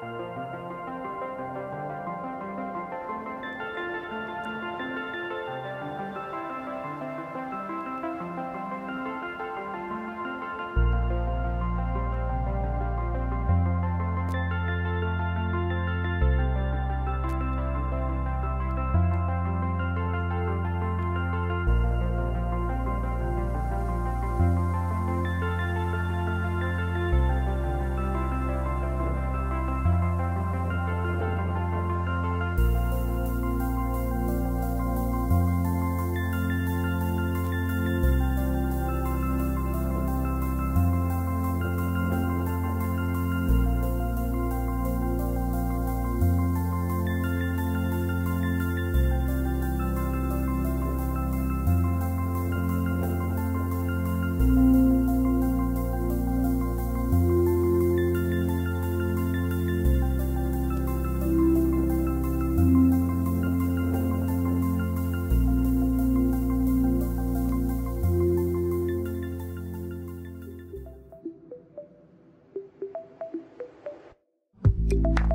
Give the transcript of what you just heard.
Bye.